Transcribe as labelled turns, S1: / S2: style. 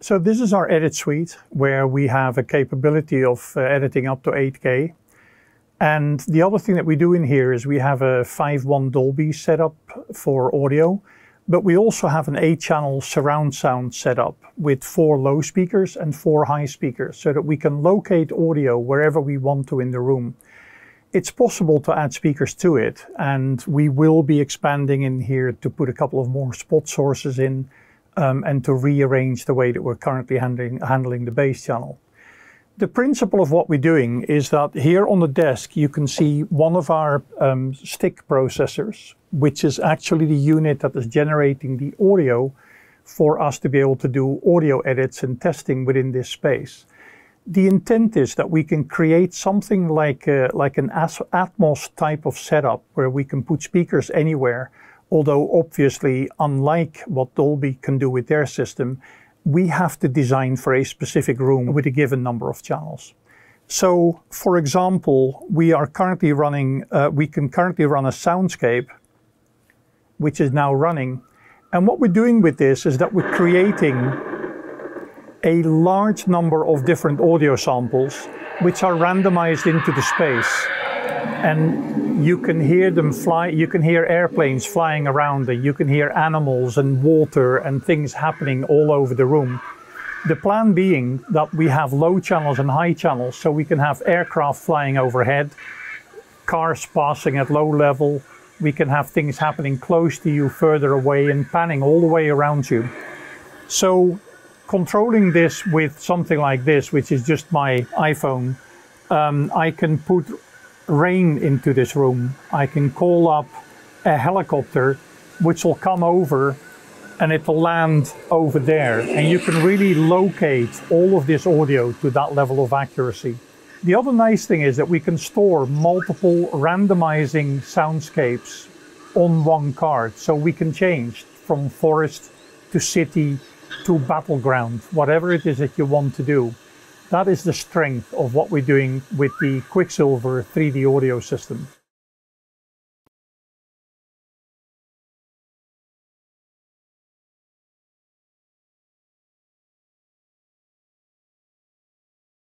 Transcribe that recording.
S1: So this is our edit suite where we have a capability of uh, editing up to 8K. And the other thing that we do in here is we have a 5.1 Dolby setup for audio, but we also have an 8 channel surround sound setup with four low speakers and four high speakers so that we can locate audio wherever we want to in the room. It's possible to add speakers to it, and we will be expanding in here to put a couple of more spot sources in um, and to rearrange the way that we're currently handling, handling the bass channel. The principle of what we're doing is that here on the desk you can see one of our um, stick processors, which is actually the unit that is generating the audio for us to be able to do audio edits and testing within this space. The intent is that we can create something like, a, like an Atmos type of setup where we can put speakers anywhere Although obviously, unlike what Dolby can do with their system, we have to design for a specific room with a given number of channels. So, for example, we are currently running, uh, we can currently run a soundscape, which is now running. And what we're doing with this is that we're creating a large number of different audio samples, which are randomized into the space and you can hear them fly you can hear airplanes flying around you can hear animals and water and things happening all over the room. The plan being that we have low channels and high channels so we can have aircraft flying overhead cars passing at low level. We can have things happening close to you further away and panning all the way around you. So controlling this with something like this which is just my iphone um, I can put rain into this room, I can call up a helicopter which will come over and it will land over there. And you can really locate all of this audio to that level of accuracy. The other nice thing is that we can store multiple randomizing soundscapes on one card. So we can change from forest to city to battleground, whatever it is that you want to do. That is the strength of what we're doing with the Quicksilver 3D audio system.